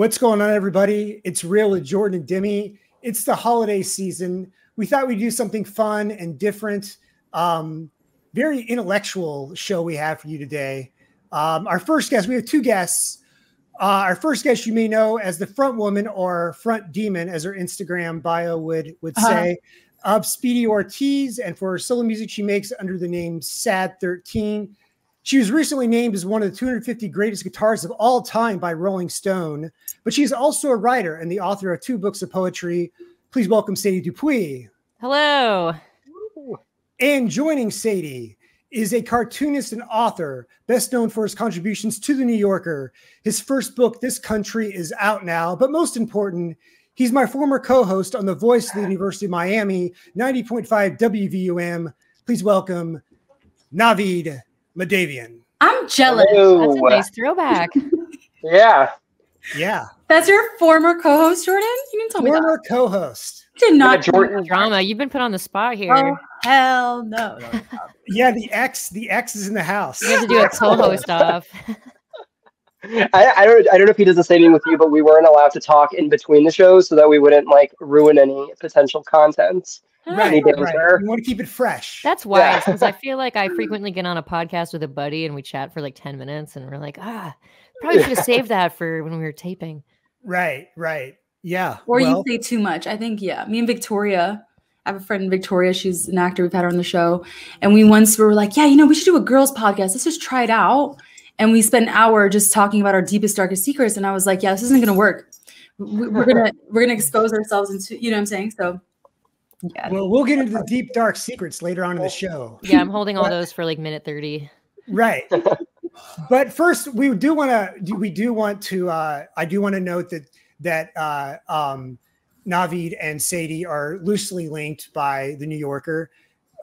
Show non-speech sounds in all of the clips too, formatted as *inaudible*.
What's going on, everybody? It's real with Jordan and Demi. It's the holiday season. We thought we'd do something fun and different. Um, very intellectual show we have for you today. Um, our first guest, we have two guests. Uh, our first guest, you may know as the front woman or front demon, as her Instagram bio would would Uh-huh. say, of Speedy Ortiz, and for her solo music she makes under the name Sad Thirteen. She was recently named as one of the 250 greatest guitarists of all time by Rolling Stone, but she's also a writer and the author of two books of poetry. Please welcome Sadie Dupuis. Hello. And joining Sadie is a cartoonist and author, best known for his contributions to The New Yorker. His first book, This Country, is out now, but most important, he's my former co host on The Voice of the University of Miami, 90.5 WVUM. Please welcome Navied Mahdavian. I'm jealous. That's a nice throwback. *laughs* Yeah. Yeah, That's your former co-host, Jordan. You didn't tell me that. former co host. Did not. Yeah, Jordan- Drama. You've been put on the spot here. Oh hell no. *laughs* Yeah, the X, the X is in the house. You have to do a co-host *laughs* off. I, I don't I don't know if he does the same thing with you, but we weren't allowed to talk in between the shows so that we wouldn't like ruin any potential content. Right, right. You want to keep it fresh. That's wise because I *laughs* feel like I frequently get on a podcast with a buddy and we chat for like 10 minutes and we're like, ah, probably should have saved that for when we were taping. right, right. Yeah. Or well, you say too much. I think yeah. Me and Victoria. I have a friend Victoria. She's an actor. We've had her on the show, and we once were like, yeah, you know, we should do a girls podcast. Let's just try it out. And we spent an hour just talking about our deepest, darkest secrets. And I was like, yeah, this isn't gonna work. We- We're gonna we're gonna expose ourselves into you know what I'm saying. So yeah. well, we'll get into the deep, dark secrets later on in the show. Yeah, I'm holding all those for like minute 30. Right. but first, we do want to. Do we do want to. Uh, I do want to note that that uh, um, Navied and Sadie are loosely linked by the New Yorker.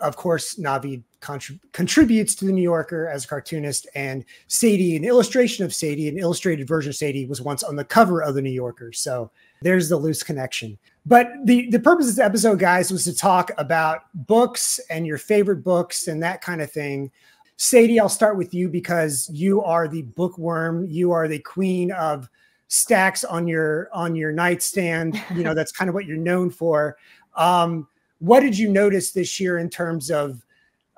Of course, Navied contrib- contributes to the New Yorker as a cartoonist, and Sadie, an illustration of Sadie, an illustrated version of Sadie, was once on the cover of the New Yorker. So there's the loose connection. But the the purpose of this episode, guys, was to talk about books and your favorite books and that kind of thing. Sadie, I'll start with you because you are the bookworm. You are the queen of stacks on your on your nightstand. You know that's kind of what you're known for. Um, what did you notice this year in terms of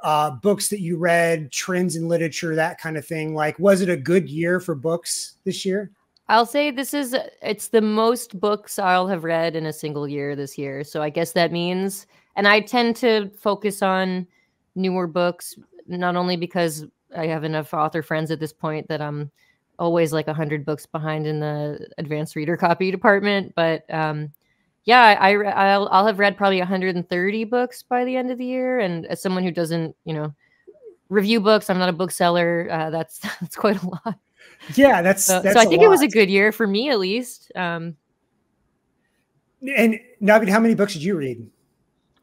uh, books that you read, trends in literature, that kind of thing? Like, was it a good year for books this year? I'll say this is it's the most books I'll have read in a single year this year. So I guess that means and I tend to focus on newer books not only because I have enough author friends at this point that I'm always like 100 books behind in the advanced reader copy department, but um yeah, I I'll, I'll have read probably 130 books by the end of the year and as someone who doesn't, you know, review books, I'm not a bookseller, uh, that's *laughs* that's quite a lot. Yeah, that's So, that's so I a think it was a good year for me, at least. Um, And Navied, how many books did you read?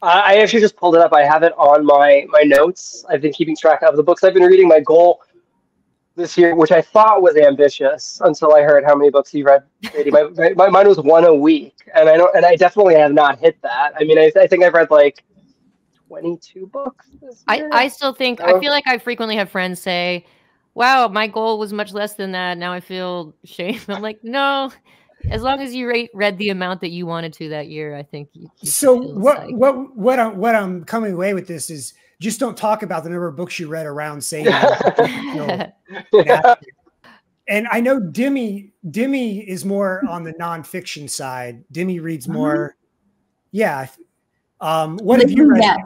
I I actually just pulled it up. I have it on my my notes. I've been keeping track of the books I've been reading. My goal this year, which I thought was ambitious until I heard how many books you read. My, my, my mine was one a week, and I don't, and I definitely have not hit that. I mean, I, I think I've read like twenty two books. This I, year. I still think I Oh. feel like I frequently have friends say, "Wow, my goal was much less than that. Now I feel shame." I'm like, no. As long as you rate, read the amount that you wanted to that year, I think. You, you So what psyched. what what I'm what I'm coming away with this is just don't talk about the number of books you read around Sadie. You know, *laughs* and I know Demi Demi is more on the nonfiction side. Demi reads more. Yeah. Um, what have you read? Yes.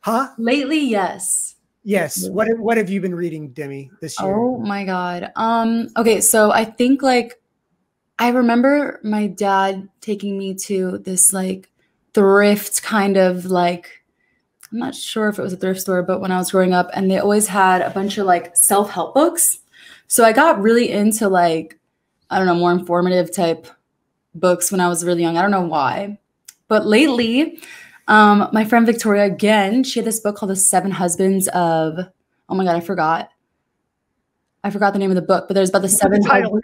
Huh? Lately, yes. Yes. What have- what have you been reading, Demi, this year? Oh my god. Um okay, so I think like I remember my dad taking me to this like thrift kind of like I'm not sure if it was a thrift store, but when I was growing up and they always had a bunch of like self-help books. So I got really into like I don't know, more informative type books when I was really young. I don't know why. But lately, um my friend Victoria again, she had this book called The Seven Husbands of Oh my god, I forgot. I forgot the name of the book, but there's about the seven title.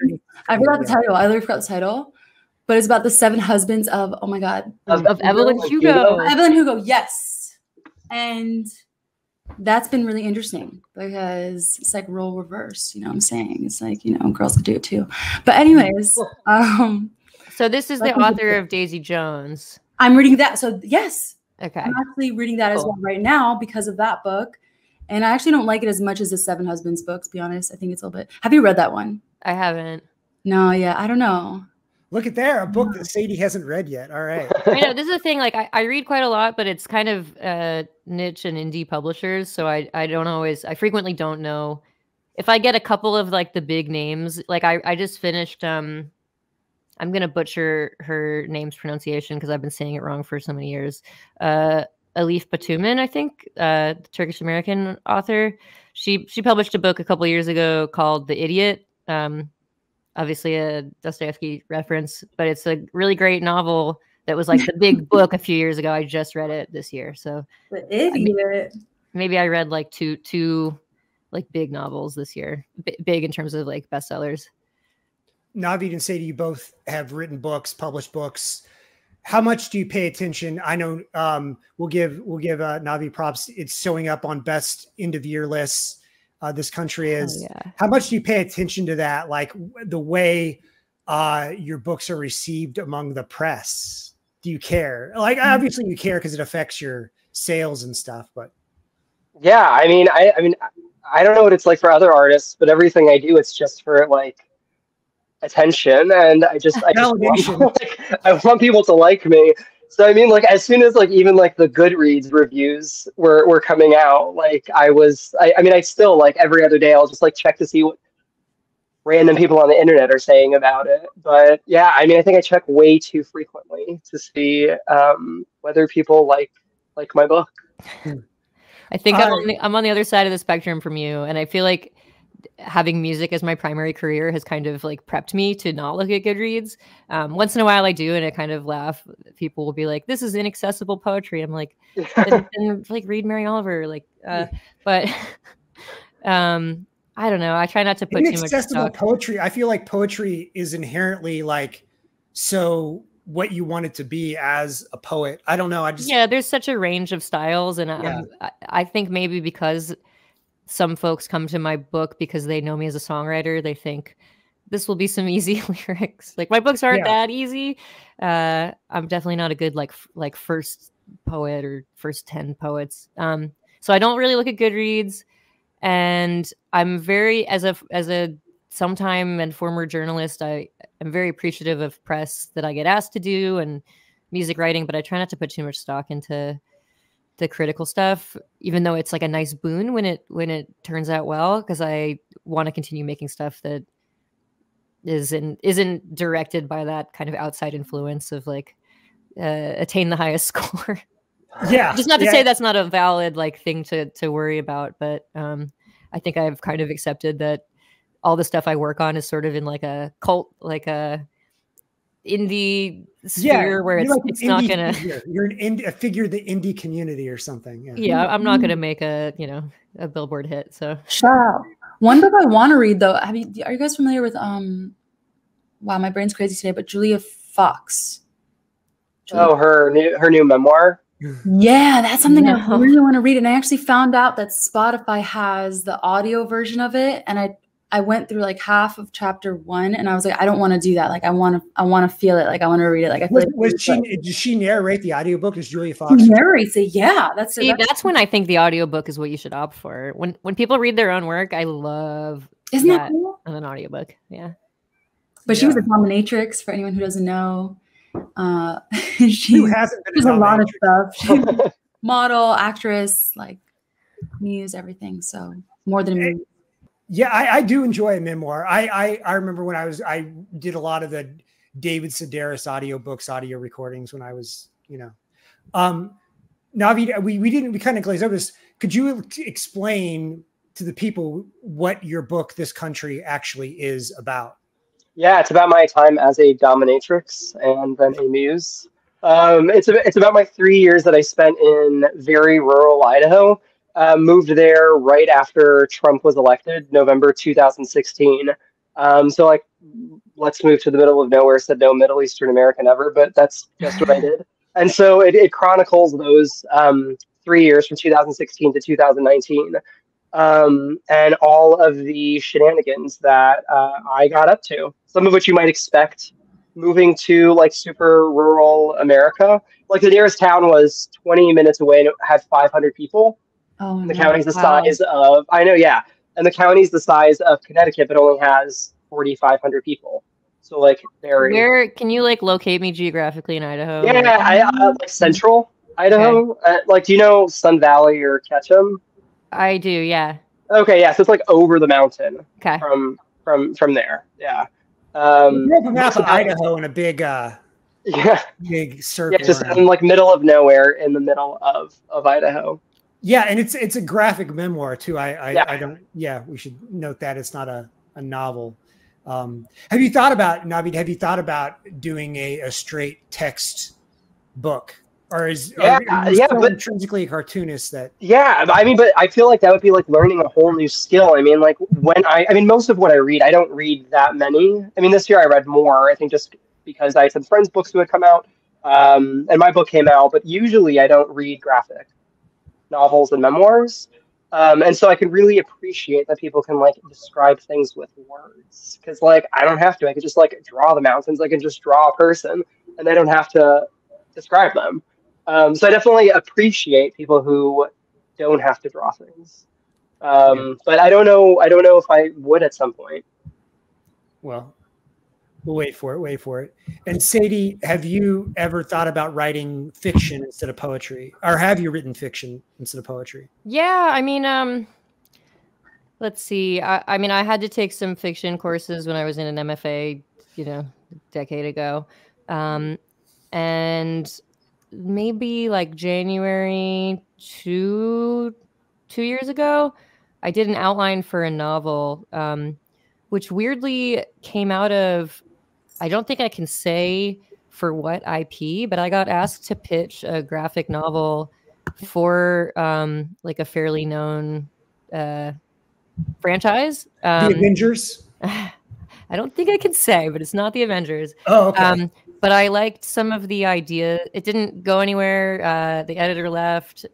I forgot the title. I literally forgot the title. But it's about the seven husbands of oh my god. of Evelyn Hugo. Evelyn Hugo, yes. And that's been really interesting because it's like role reverse. You know what I'm saying? It's like you know girls could do it too. But anyways, um, So this is the author of Daisy Jones. I'm reading that. So yes, Okay. I'm actually reading that as well right now because of that book. And I actually don't like it as much as the Seven Husbands book, to be honest. I think it's a little bit. Have you read that one? I haven't. No, yeah, I don't know. Look at there, a book that Sadie hasn't read yet. All right. *laughs* I know this is the thing. Like I, I read quite a lot, but it's kind of uh, niche and indie publishers, so I I don't always. I frequently don't know if I get a couple of like the big names. Like I I just finished. Um, I'm gonna butcher her name's pronunciation because I've been saying it wrong for so many years. Uh, Elif Batuman, I think, uh, the Turkish American author. She she published a book a couple years ago called The Idiot. Um, obviously a Dostoevsky reference, but it's a really great novel that was like the big *laughs* book a few years ago. I just read it this year, so The idiot. maybe I read like two two like big novels this year, B- big in terms of like bestsellers. Navied and Sadie, you both have written books, published books. How much do you pay attention? I know um, we'll give we'll give uh, Navi props. It's showing up on best end of year lists. Uh, this country Oh, is. yeah. How much do you pay attention to that? Like w- the way uh, your books are received among the press. Do you care? Like obviously you care because it affects your sales and stuff. But Yeah, I mean, I, I mean, I don't know what it's like for other artists, but everything I do, it's just for like attention, and I just, I just want, *laughs* like, I want people to like me. So I mean, like, as soon as like even like the Goodreads reviews were were coming out, like I was, I, I mean, I still like every other day I'll just like check to see what random people on the internet are saying about it. But yeah, I mean, I think I check way too frequently to see um, whether people like like my book. I think I'm, on the, I'm on the other side of the spectrum from you, and I feel like having music as my primary career has kind of like prepped me to not look at Goodreads. Um, once in a while, I do, and I kind of laugh. People will be like, "This is inaccessible poetry." I'm like, *laughs* then, then, like read Mary Oliver, like. Uh, but *laughs* um, I don't know. I try not to put too much inaccessible poetry. I feel like poetry is inherently like so what you want it to be as a poet. I don't know. I just yeah there's such a range of styles and Yeah. I, I think maybe because some folks come to my book because they know me as a songwriter they think this will be some *laughs* easy lyrics. Like my books aren't Yeah. that easy. Uh i'm definitely not a good like like first poet or first 10 poets. Um so i don't really look at goodreads. And i'm very as a as a sometime and former journalist i am very appreciative of press that i get asked to do and music writing but i try not to put too much stock into the critical stuff even though it's like a nice boon when it when it turns out well because i want to continue making stuff that isn't isn't directed by that kind of outside influence of like uh, attain the highest *laughs* score yeah. just not to yeah. say that's not a valid like thing to to worry about but um i think i've kind of accepted that all the stuff i work on is sort of in like a cult like a indie sphere where it's, like it's not gonna figure. You're an indie, a figure the indie community or something. Yeah. yeah i'm not gonna make a you know a billboard hit so Shout. One book I want to read though. Have you? Are you guys familiar with um? Wow, my brain's crazy today. But Julia Fox. Julia- Oh, her new her new memoir. Yeah, that's something I really want to read. And I actually found out that Spotify has the audio version of it. And I I went through like half of chapter one and I was like, I don't want to do that. Like I want to I want to feel it. Like I want to read it. Like I feel Was, like was she? like- Did she narrate the audiobook? Is Julia Fox? She narrates it. Yeah, that's See. That's, that's when I think the audiobook is what you should opt for. When when people read their own work, I love isn't that that. cool? on an audiobook. Yeah. But she was a dominatrix for anyone who doesn't know. Uh, *laughs* she Who hasn't been There's a lot of stuff. She *laughs* model, actress, like muse, everything. So more than a me. Yeah, I, I do enjoy a memoir. I, I I remember when I was I did a lot of the David Sedaris audio books, audio recordings when I was, you know. Um Navi, we, we didn't we kind of glazed over this. Could you explain to the people what your book, This Country, actually is about? Yeah, it's about my time as a dominatrix and then a muse. Um, it's a, it's about my three years that I spent in very rural Idaho. Uh, moved there right after Trump was elected, November 2016. Um, so like, let's move to the middle of nowhere. Said no Middle Eastern American ever, but that's just what I did. *laughs* And so it, it chronicles those um, three years from 2016 to 2019, um, and all of the shenanigans that uh, I got up to. Some of which you might expect moving to like super rural America. Like the nearest town was 20 minutes away and it had 500 people. Oh, And the no. county's the Wow. size of I know, yeah, and the county's the size of Connecticut, but only has 4,500 people. So like very Where can you like locate me geographically in Idaho? yeah, I, uh, like central Idaho. Uh, like, do you know Sun Valley or Ketchum? I do. Yeah. Okay, yeah, so it's like over the mountain Okay. from from from there. Yeah. Um, We have a of Idaho in a big, uh, *laughs* Yeah, big circle. yeah, just in like middle of nowhere in the middle of of Idaho. Yeah, and it's it's a graphic memoir too. I I, Yeah. I don't. Yeah, we should note that it's not a a novel. Um, have you thought about Navied? Have you thought about doing a, a straight text book, or is Yeah, are yeah, but- intrinsically a cartoonist that Yeah, I mean, but I feel like that would be like learning a whole new skill. I mean, like when I, I mean, most of what I read, I don't read that many. I mean, this year I read more. I think just because I had some friends' books who had come out, um, and my book came out. But usually, I don't read graphic novels and memoirs, um, and so I can really appreciate that people can like describe things with words. Because like I don't have to. I could just like draw the mountains. I can just draw a person, and I don't have to describe them. Um, so I definitely appreciate people who don't have to draw things. Um, but I don't know. I don't know if I would at some point. well, we'll wait for it. Wait for it. And Sadie, have you ever thought about writing fiction instead of poetry, or have you written fiction instead of poetry? Yeah, I mean, um, let's see. I, I mean, I had to take some fiction courses when I was in an MFA, you know, a decade ago, um, and maybe like January two two years ago, I did an outline for a novel, um, which weirdly came out of. I don't think I can say for what IP, but I got asked to pitch a graphic novel for um like a fairly known uh franchise the um Avengers. *laughs* i don't think i can say but it's not the avengers Oh, okay. um but i liked some of the idea it didn't go anywhere uh the editor left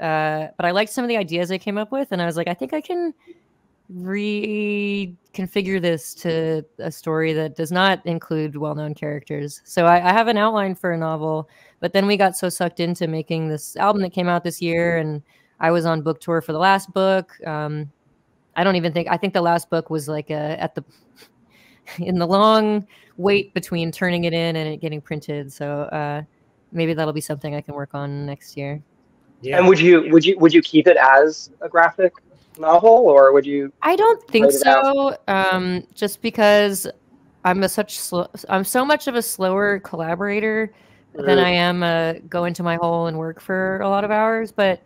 uh but i liked some of the ideas i came up with and i was like i think i can reconfigure this to a story that does not include well-known characters. So I, I have an outline for a novel but then we got so sucked into making this album that came out this year and i was on book tour for the last book. Um i don't even think i think the last book was like a, at the *laughs* in the long wait between turning it in and it getting printed. So uh maybe that'll be something i can work on next year. Yeah. And would you would you would you keep it as a graphic novel, or would you? I don't think Write it out. so. Um, just because I'm a such slow, I'm so much of a slower collaborator than I am uh, go into my hole and work for a lot of hours. But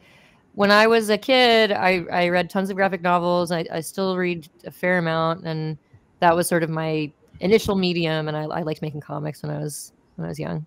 when I was a kid, I, I read tons of graphic novels. I, I still read a fair amount, and that was sort of my initial medium. And I, I liked making comics when I was when I was young.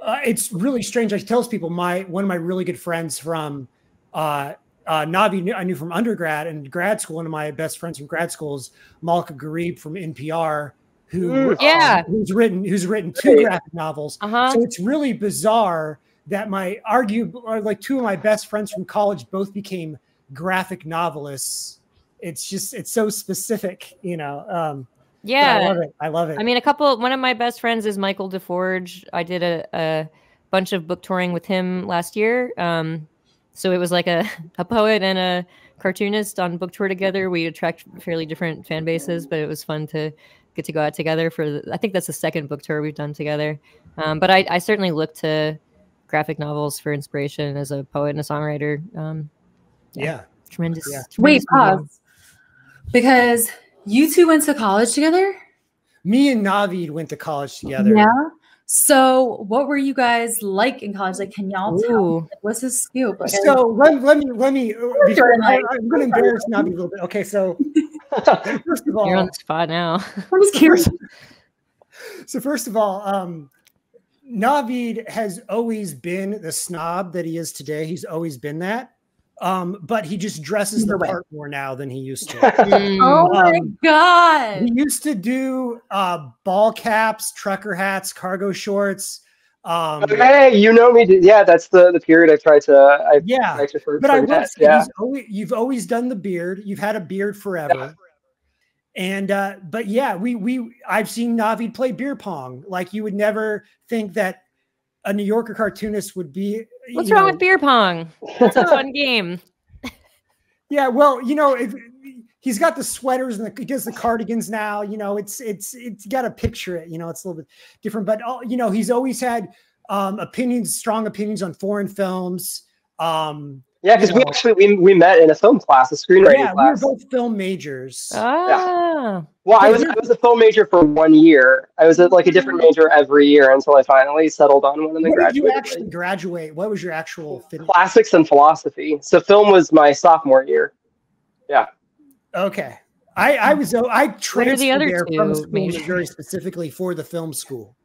uh, it's really strange. I tell people my one of my really good friends from uh, uh, Navi knew- I knew from undergrad and grad school. One of my best friends from grad school is Malaka Gharib from NPR, who Mm. um, Yeah. who's written who's written two graphic novels. Uh huh. So it's really bizarre that my argue or like two of my best friends from college both became graphic novelists. It's just it's so specific, you know. Um, Yeah. I love it. I love it. I mean, a couple. One of my best friends is Michael DeForge. I did a, a bunch of book touring with him last year. Um, so it was like a, *laughs* a poet and a cartoonist on book tour together. We attract fairly different fan bases, but it was fun to get to go out together for. The, I think that's the second book tour we've done together. Um, but I, I certainly look to graphic novels for inspiration as a poet and a songwriter. Um, yeah. tremendous. Yeah. Wait, tremendous medium. pause. Because you two went to college together? Me and Navied went to college together. Yeah. So, what were you guys like in college? Like, can y'all tell? Ooh. Like, what's the scoop? Like, So let, let me let me. before- I, I'm going to embarrass Navi a little bit. Okay, so *laughs* *laughs* first of all, You're on all, the spot now. *laughs* I'm just curious. so first of all, um, Navied has always been the snob that he is today. He's always been that, um, but he just dresses the Either part more now than he used to. *laughs* Oh my Um, god! he used to do uh, ball caps, trucker hats, cargo shorts. Um, Hey, you know me. Yeah, that's the the period I tried to. I yeah, tried to for, but I will say Yeah. always, you've always done the beard. You've had a beard forever. And uh, but yeah, we we I've seen Navied play beer pong. Like you would never think that a New Yorker cartoonist would be. What's wrong know- with beer pong? It's a fun *laughs* game. Yeah, well, you know, if he's got the sweaters and the, he does the cardigans now, you know, it's it's it's got to picture it. You know, it's a little bit different, but all, you know, he's always had um, opinions, strong opinions on foreign films. Um, Yeah, because we know. actually we, we met in a film class, a screenwriting yeah, we were both film majors. Ah, well, I was I was a film major for one year. I was at like a different major every year until I finally settled on one and then what did you graduated. actually graduate? What was your actual fin- Classics and philosophy. So film was my sophomore year. Yeah. Okay. I, I was I What transferred the other there from two school majors? Missouri specifically for the film school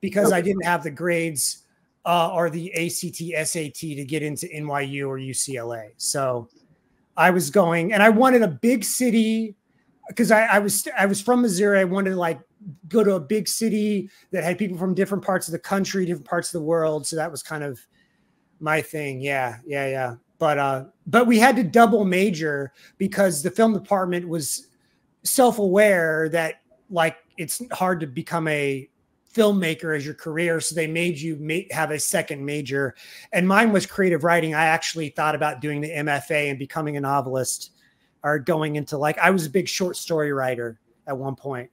because I didn't have the grades uh, or the ACT SAT to get into NYU or UCLA. So I was going and I wanted a big city because I, I was I was from Missouri. I wanted to like go to a big city that had people from different parts of the country, different parts of the world. So that was kind of my thing. Yeah, yeah, yeah. But uh, but we had to double major because the film department was self-aware that like it's hard to become a filmmaker as your career so they made you ma- have a second major. And mine was creative writing. I actually thought about doing the mfa and becoming a novelist or going into like i was a big short story writer at one point.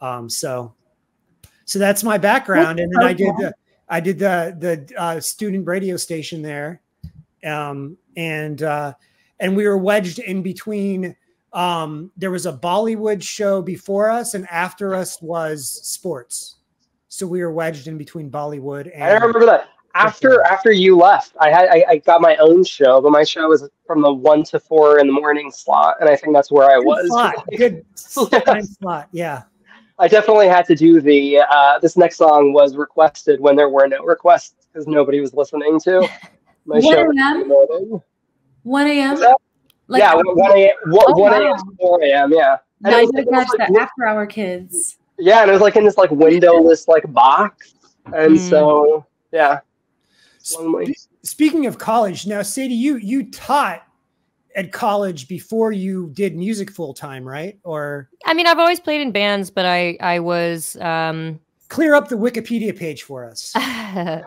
Um so so that's my background. And then i did the i did the the uh, student radio station there. Um and uh and we were wedged in between um there was a bollywood show before us and after us was sports so we were wedged in between bollywood and I remember that. After after you left, I had I, I got my own show, but my show was from the one to four in the morning slot, and I think that's where I good was. slot, good *laughs* time slot yeah I definitely had to do the. Uh, this next song was requested when there were no requests because nobody was listening to *laughs* my 1 show. a.m.? in the morning. 1 a.m. Like, yeah, one a.m. Oh, One a.m. four a.m. Yeah, And now it you was gotta like- catch the after hour kids. Yeah, and it was like in this like windowless like box, and Mm. so yeah. Lonely. Spe- Speaking of college, now Sadie, you you taught at college before you did music full time, right? Or I mean, I've always played in bands, but I I was um clear up the Wikipedia page for us. *laughs* oh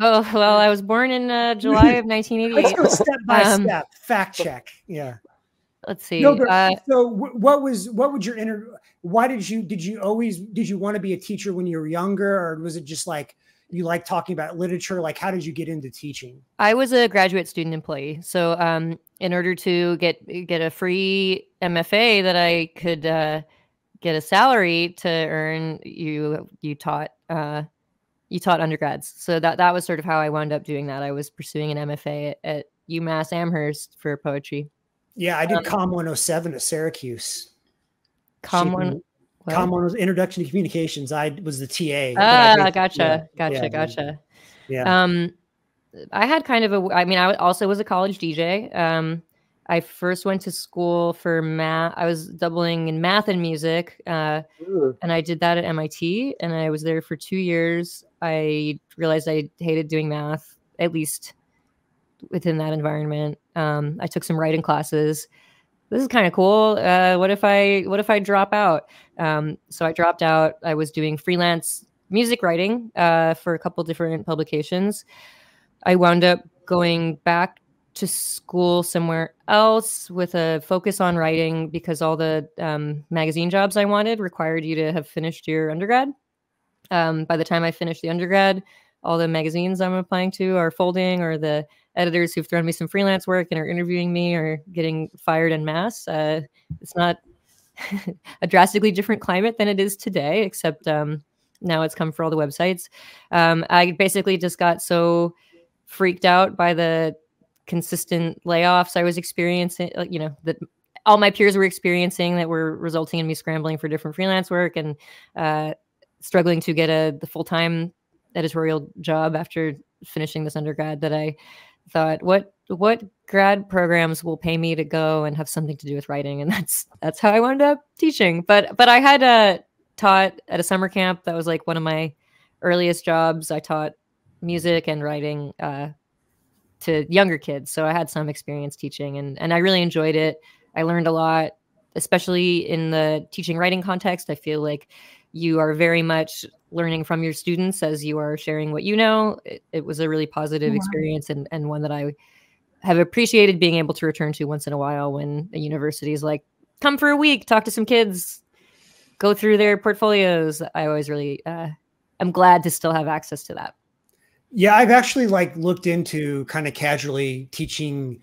well, I was born in uh, July of 1988. Let's 1988. go step by Um, step. Fact check. Yeah. Let's see. No, but uh, so wh- what was what would your inner? Why did you did you always did you want to be a teacher when you were younger, or was it just like you like talking about literature? Like, how did you get into teaching? I was a graduate student employee, so um, in order to get get a free MFA that I could uh, get a salary to earn, you you taught uh, you taught undergrads. So that that was sort of how I wound up doing that. I was pursuing an MFA at, at UMass Amherst for poetry. Yeah, I Um, did Com 107 at Syracuse. Com Shaping- one. what? Com 1 was Introduction to Communications. I was the TA. but I Ah, gotcha, yeah, gotcha, yeah, gotcha. Yeah. Um, I had kind of a. I mean, I also was a college DJ. Um, I first went to school for math. I was doubling in math and music, uh, and I did that at MIT. And I was there for two years. I realized I hated doing math, at least within that environment. Um, I took some writing classes. This is kind of cool. Uh, what if I what if I drop out? Um, so I dropped out. I was doing freelance music writing uh, for a couple different publications. I wound up going back to school somewhere else with a focus on writing because all the um, magazine jobs I wanted required you to have finished your undergrad. Um, by the time I finished the undergrad, all the magazines I'm applying to are folding, or the editors who've thrown me some freelance work and are interviewing me are getting fired en masse. Uh, it's not *laughs* a drastically different climate than it is today, except um, now it's come for all the websites. Um, I basically just got so freaked out by the consistent layoffs I was experiencing, you know, that all my peers were experiencing that were resulting in me scrambling for different freelance work and uh, struggling to get a the full time editorial job after finishing this undergrad that I thought what what grad programs will pay me to go and have something to do with writing and that's that's how I wound up teaching but but I had uh, taught at a summer camp that was like one of my earliest jobs I taught music and writing uh, to younger kids. So I had some experience teaching and, and I really enjoyed it. I learned a lot, especially in the teaching writing context. I feel like you are very much learning from your students as you are sharing what you know. It, it was a really positive wow. experience and, and one that I have appreciated being able to return to once in a while when a university is like, come for a week, talk to some kids, go through their portfolios. I always really, uh, I'm glad to still have access to that. Yeah, I've actually like looked into kind of casually teaching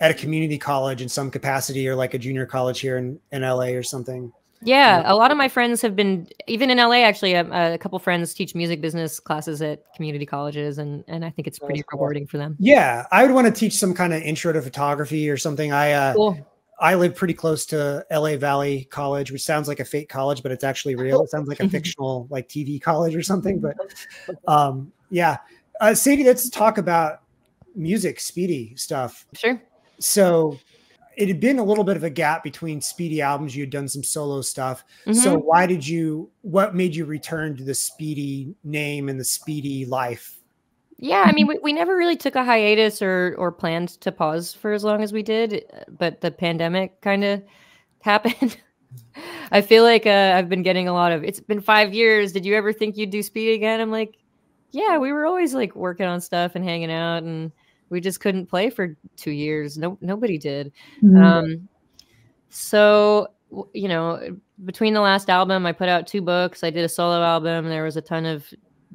at a community college in some capacity or like a junior college here in, in LA or something. Yeah, a lot of my friends have been even in LA. Actually, a, um, a couple friends teach music business classes at community colleges, and and I think it's pretty cool. rewarding for them. Yeah, I would want to teach some kind of intro to photography or something. I uh, cool. I live pretty close to LA Valley College, which sounds like a fake college, but it's actually *laughs* real. It sounds like a *laughs* fictional like TV college or something. But *laughs* um, yeah, uh, Sadie, let's talk about music, Speedy stuff. Sure. So it had been a little bit of a gap between Speedy albums. You had done some solo stuff. Mm-hmm. So why did you? What made you return to the Speedy name and the Speedy life? Yeah, I mean, we, we never really took a hiatus or or planned to pause for as long as we did, but the pandemic kind of *laughs* happened. I feel like uh, I've been getting a lot of. It's been five years. Did you ever think you'd do Speedy again? I'm like, yeah, we were always like working on stuff and hanging out and we just couldn't play for two years. No, nobody did. Mm-hmm. Um, so you know, between the last album, I put out two books. I did a solo album. There was a ton of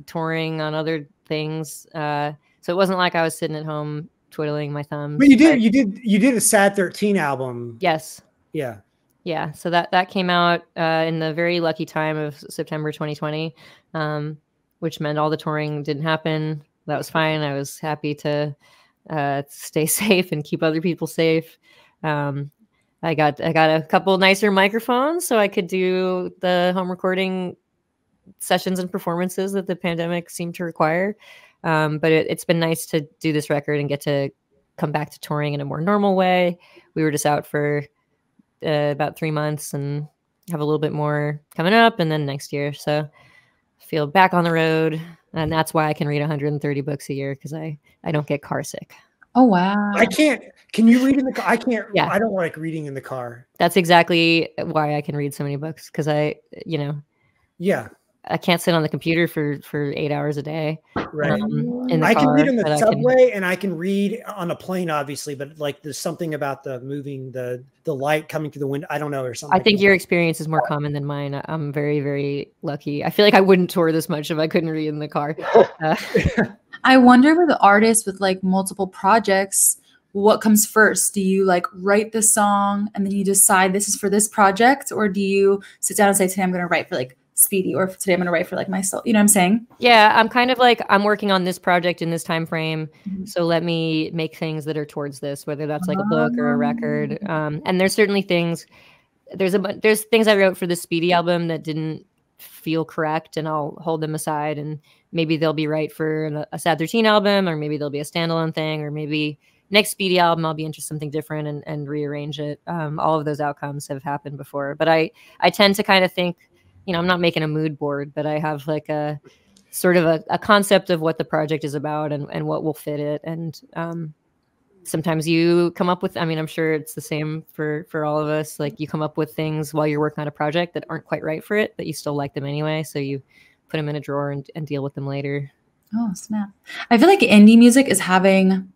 touring on other things. Uh, so it wasn't like I was sitting at home twiddling my thumbs. But you did, you did, you did a Sad Thirteen album. Yes. Yeah. Yeah. So that that came out uh, in the very lucky time of September 2020, um, which meant all the touring didn't happen. That was fine. I was happy to uh, *laughs* stay safe and keep other people safe. Um, I got I got a couple nicer microphones so I could do the home recording sessions and performances that the pandemic seemed to require. Um, but it, has been nice to do this record and get to come back to touring in a more normal way. We were just out for uh, about three months and have a little bit more coming up, and then next year. So feel back on the road, and that's why I can read 130 books a year because I I don't get car sick. Oh wow! I can't. Can you read in the car? I can't. Yeah, I don't like reading in the car. That's exactly why I can read so many books because I, you know, yeah, I can't sit on the computer for for eight hours a day. Right. Um, I car, can read in the subway can... and I can read on a plane, obviously, but like there's something about the moving the the light coming through the window. I don't know or something. I think your experience is more common than mine. I'm very very lucky. I feel like I wouldn't tour this much if I couldn't read in the car. *laughs* Uh, *laughs* I wonder with the artists with like multiple projects, what comes first? Do you like write the song and then you decide this is for this project, or do you sit down and say today I'm going to write for like speedy or today i'm going to write for like myself you know what i'm saying yeah i'm kind of like i'm working on this project in this time frame mm-hmm. so let me make things that are towards this whether that's like a book or a record oh. um, and there's certainly things there's a there's things i wrote for the speedy album that didn't feel correct and i'll hold them aside and maybe they'll be right for a sad 13 album or maybe there'll be a standalone thing or maybe next speedy album i'll be into something different and, and rearrange it um, all of those outcomes have happened before but i i tend to kind of think you know, I'm not making a mood board, but I have like a sort of a, a concept of what the project is about and, and what will fit it. And um, sometimes you come up with, I mean, I'm sure it's the same for, for all of us. Like you come up with things while you're working on a project that aren't quite right for it, but you still like them anyway. So you put them in a drawer and, and deal with them later. Oh, snap. I feel like indie music is having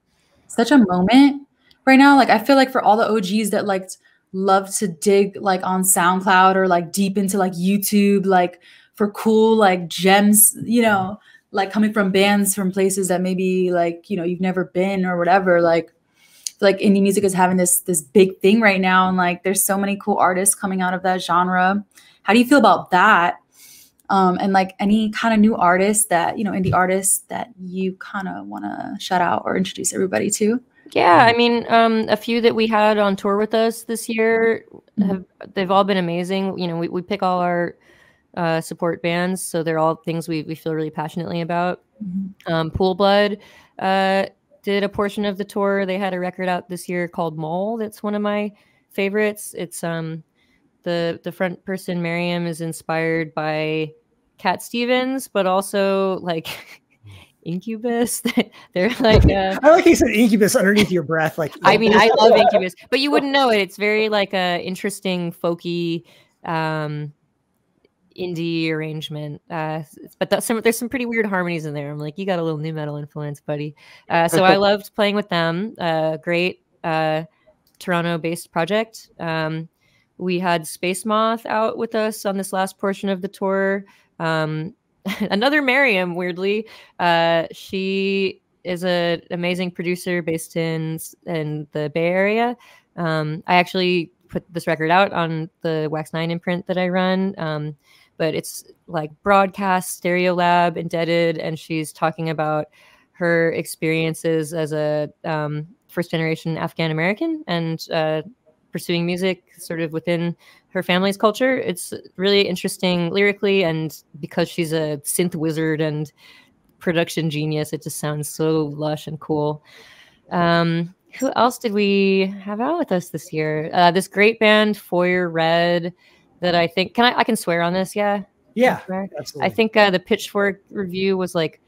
such a moment right now. Like I feel like for all the OGs that liked love to dig like on SoundCloud or like deep into like YouTube, like for cool like gems, you know, like coming from bands from places that maybe like, you know, you've never been or whatever. Like like indie music is having this this big thing right now. And like there's so many cool artists coming out of that genre. How do you feel about that? Um, and like any kind of new artists that, you know, indie artists that you kind of want to shout out or introduce everybody to? Yeah, I mean, um, a few that we had on tour with us this year mm-hmm. have they've all been amazing. You know, we, we pick all our uh, support bands, so they're all things we, we feel really passionately about. Mm-hmm. Um, Pool Blood uh, did a portion of the tour. They had a record out this year called Mole. That's one of my favorites. It's um the the front person Miriam is inspired by Cat Stevens, but also like *laughs* Incubus. *laughs* They're *laughs* like uh, I like he said Incubus underneath your breath. Like I mean, I love *laughs* Incubus, but you wouldn't know it. It's very like a interesting folky um indie arrangement. Uh, but that's some, there's some pretty weird harmonies in there. I'm like, you got a little nu metal influence, buddy. Uh, so I loved playing with them. Uh, great uh, Toronto-based project. Um, we had Space Moth out with us on this last portion of the tour. Um, *laughs* another Miriam, weirdly, uh, she is an amazing producer based in in the Bay Area. Um, I actually put this record out on the Wax Nine imprint that I run. Um, but it's like broadcast Stereolab, indebted, and she's talking about her experiences as a um, first generation Afghan American and uh, pursuing music sort of within her family's culture. It's really interesting lyrically, and because she's a synth wizard and production genius, it just sounds so lush and cool. Um, who else did we have out with us this year? Uh, this great band, Foyer Red that I think can I I can swear on this, yeah. Yeah, I, I think uh, the Pitchfork review was like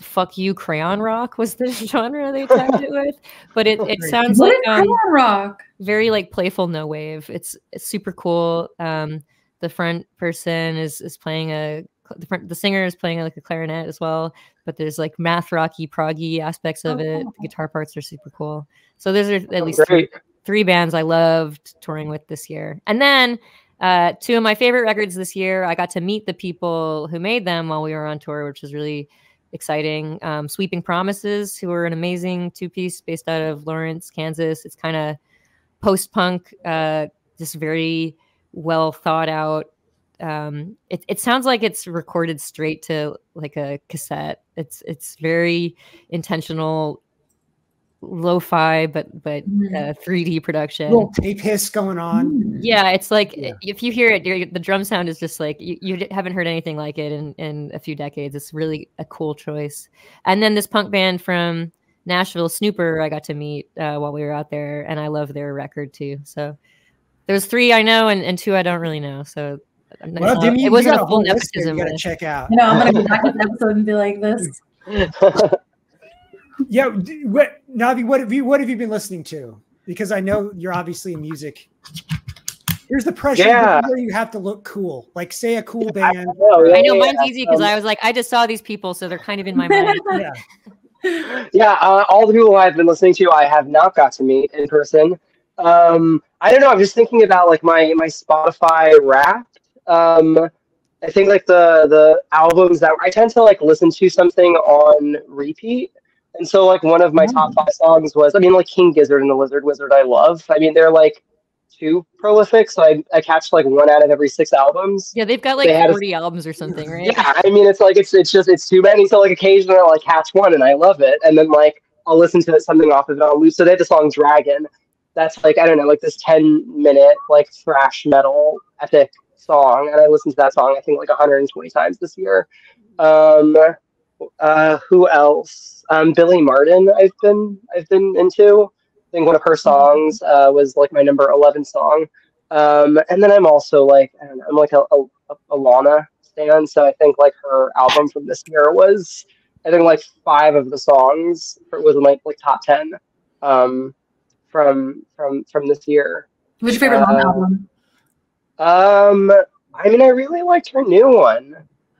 "fuck you, crayon rock" was the *laughs* genre they tagged it with, but it, it sounds What like um, crayon rock? very like playful no wave. It's it's super cool. Um, the front person is is playing a the front the singer is playing like a clarinet as well, but there's like math rocky proggy aspects of Oh, it. cool. The guitar parts are super cool. So those are at least three, three bands I loved touring with this year. And then uh, two of my favorite records this year, I got to meet the people who made them while we were on tour, which was really exciting. Um, Sweeping Promises, who are an amazing two piece based out of Lawrence, Kansas. It's kind of post punk, uh, just very well thought out. Um, it, it sounds like it's recorded straight to like a cassette. It's it's very intentional lo-fi but but Mhm. uh, 3D production. little tape hiss going on. Yeah, it's like Yeah. if you hear it, the drum sound is just like you, you haven't heard anything like it in, in a few decades. It's really a cool choice. And then this punk band from Nashville, Snooper, I got to meet uh, while we were out there, and I love their record too. So there's three I know and, and two I don't really know. So I'm not- it wasn't a full whole list you gotta check out. *laughs* You know, I'm gonna go back to the episode and be like this. *laughs* Yeah, what Navi? What have you What have you been listening to? Because I know you're obviously in music. Here's the pressure Yeah. where you have to look cool. Like say a cool band. know, yeah. I know mine's easy because Um, I was like, I just saw these people, so they're kind of in my mind. *laughs* Yeah. yeah, uh, all the people I've been listening to, I have not got to meet in person. Um, I don't know. I'm just thinking about like my my Spotify Wrapped. Um, I think like the the albums that I tend to like listen to something on repeat, and so like one of my top five songs was I mean like King Gizzard and the Lizard Wizard. I love. I mean they're like too prolific, so I I catch like one out of every six albums. Yeah, they've got like They had a- 40 albums or something, right? Yeah, I mean, it's like it's it's just it's too many. So like occasionally I'll like catch one and I love it, and then like I'll listen to something off of it on loop. So they have the song Dragon. That's like I don't know, like this ten minute like thrash metal epic song, and I listened to that song I think like 120 times this year. Um, uh, who else? Um, Billie Marten. I've been I've been into. I think one of her songs uh, was like my number 11 song. Um, and then I'm also like I don't know, I'm like a, a, a Lana stan, so I think like her album from this year was I think like five of the songs was in like like top ten um, from from from this year. What's your favorite Lana Uh, album? Um, I mean, I really liked her new one.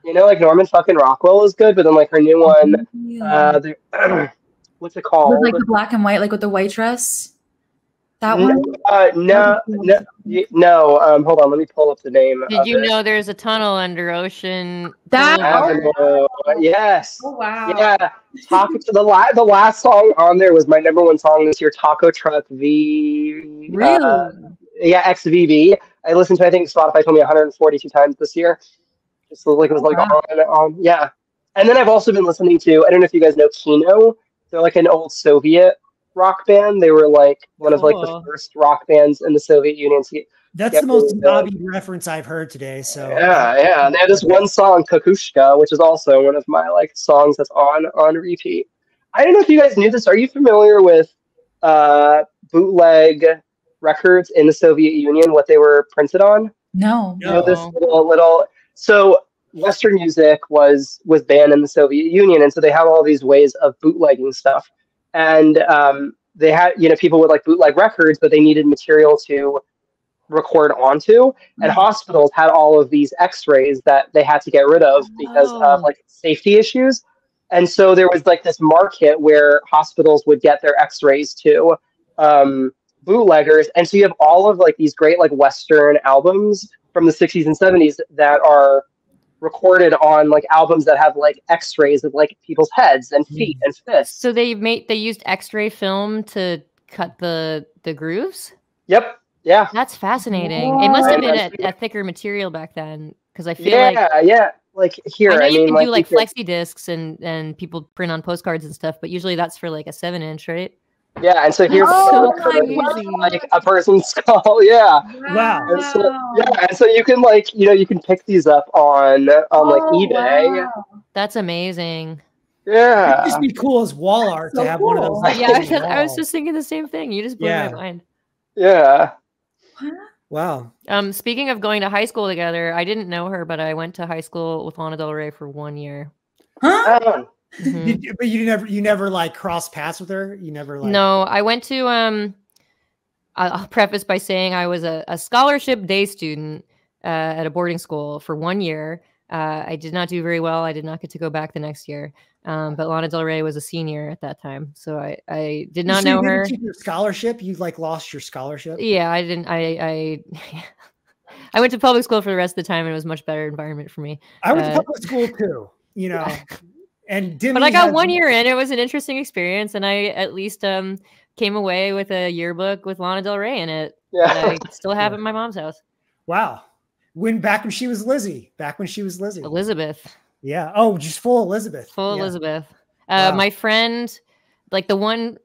You know, like Norman fucking Rockwell is good, but then like her new one, uh, the, *clears throat* what's it called? With like the black and white, like with the white dress. That one. Uh, no, no, no. Um, hold on, let me pull up the name. Did of you it. know there's a tunnel under ocean? That- Boulevard? Avenue. Yes. Oh wow. Yeah, Taco. the la- the last song on there was my number one song this year, Taco Truck V. Really? uh, yeah, XVB. I listened to. I think Spotify told me 142 times this year. Just like it was like Wow. on and on. Yeah, and then I've also been listening to. I don't know if you guys know Kino. They're like an old Soviet rock band. They were like one of like the first rock bands in the Soviet Union. to get- That's Yep. the most Navi reference I've heard today. So Yeah, yeah. And they have this one song, Kukushka, which is also one of my like songs that's on on repeat. I don't know if you guys knew this. Are you familiar with uh, bootleg records in the Soviet Union? What they were printed on? No. You know this little little. So Western music was was banned in the Soviet Union, and so they have all these ways of bootlegging stuff. And um, they had, you know, people would like bootleg records, but they needed material to record onto. And Mm-hmm. hospitals had all of these X-rays that they had to get rid of because Oh. of like safety issues. And so there was like this market where hospitals would get their X-rays to um, bootleggers, and so you have all of like these great like Western albums from the 60s and 70s that are recorded on like albums that have like X-rays of like people's heads and hmm. feet and fists. So they made they used X-ray film to cut the the grooves. Yep. Yeah. That's fascinating. It must have been a, a thicker material back then because I feel Yeah. like yeah. Like here, I know I, you mean, can like, do like flexi discs and and people print on postcards and stuff, but usually that's for like a seven inch, right? Yeah, and so here's Oh my like a person's *laughs* skull. Yeah. Wow. And so, yeah, and so you can like you know you can pick these up on on like Oh, eBay. wow. That's amazing. It'd Yeah. just be cool as wall art So to have one of those. like, Yeah, *laughs* on the I was just thinking the same thing. You just blew Yeah. my mind. Yeah. wow. Um, speaking of going to high school together, I didn't know her, but I went to high school with Lana Del Rey for one year. Huh? Um, Mhm. Did you- but you never, you never like cross paths with her. You never like. No, I went to um I'll preface by saying I was a, a scholarship day student uh, at a boarding school for one year. Uh, I did not do very well. I did not get to go back the next year. Um, but Lana Del Rey was a senior at that time, so I, I did not So know her. scholarship. You like lost your scholarship. Yeah, I didn't. I I *laughs* I went to public school for the rest of the time, and it was a much better environment for me. I went to Uh, public school too. You *laughs* know, and Demi but I got one year in. It was an interesting experience, and I at least um came away with a yearbook with Lana Del Rey in it yeah. I still have *laughs* it in my mom's house. Wow. When back when she was Lizzie, back when she was Lizzie. Elizabeth, Yeah. Oh, just full Elizabeth. full yeah. Elizabeth. Uh, Wow. My friend, like the one,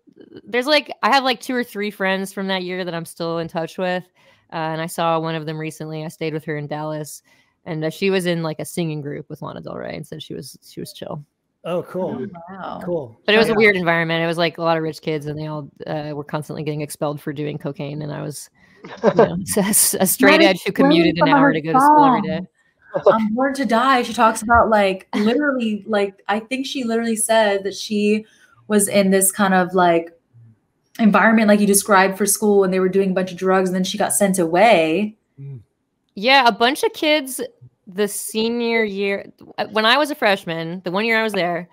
there's like I have like two or three friends from that year that I'm still in touch with, uh, and I saw one of them recently. I stayed with her in Dallas, and uh, she was in like a singing group with Lana Del Rey, and said she was she was chill. Oh, cool. Wow. Cool. But it was Yeah. a weird environment. It was like a lot of rich kids, and they all uh, were constantly getting expelled for doing cocaine. And I was, you know, *laughs* *laughs* a, a straight edge who commuted an hour to go to school every day. songs. on Born to Die, she talks about like *laughs* literally, like I think she literally said that she was in this kind of like environment, like you described for school, and they were doing a bunch of drugs, and then she got sent away. Yeah, a bunch of kids the senior year uh, when I was a freshman, the one year I was there,